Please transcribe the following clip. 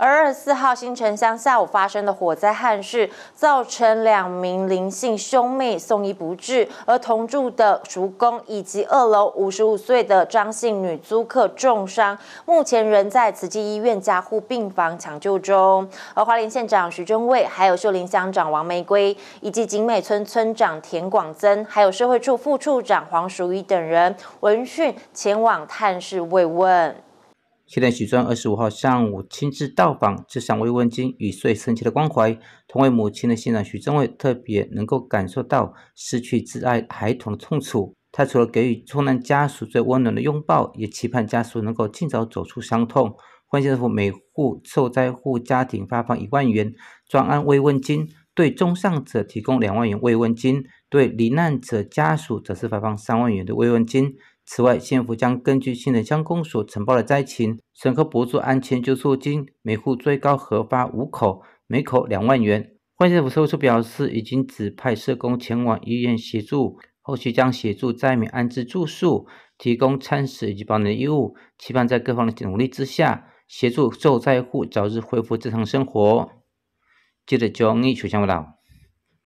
而二十四号新城乡下午发生的火灾憾事，造成两名林姓兄妹送医不治，而同住的叔公以及二楼五十五岁的张姓女租客重伤，目前仍在慈济医院加护病房抢救中。而花莲县长徐忠卫，还有秀林乡长王玫瑰，以及景美村村长田广增，还有社会处副处长黄淑仪等人闻讯前往探视慰问。现在许尊二十五号上午亲自到访，致上慰问金与最深切的关怀。同为母亲的县长许正伟特别能够感受到失去挚爱孩童的痛楚。他除了给予受难家属最温暖的拥抱，也期盼家属能够尽早走出伤痛。欢县政府每户受灾户家庭发放一万元专案慰问金，对中上者提供两万元慰问金，对罹难者家属则是发放三万元的慰问金。此外，县府将根据新的乡公所承包的灾情，审核补助安全救助金，每户最高核发五口，每口两万元。县政府社会处表示，已经指派社工前往医院协助，后续将协助灾民安置住宿，提供餐食以及保暖衣物，期盼在各方的努力之下，协助受灾户早日恢复正常生活。接着，就一首先报道。